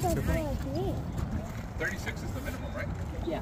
triple? 36 is the minimum, right? Yeah.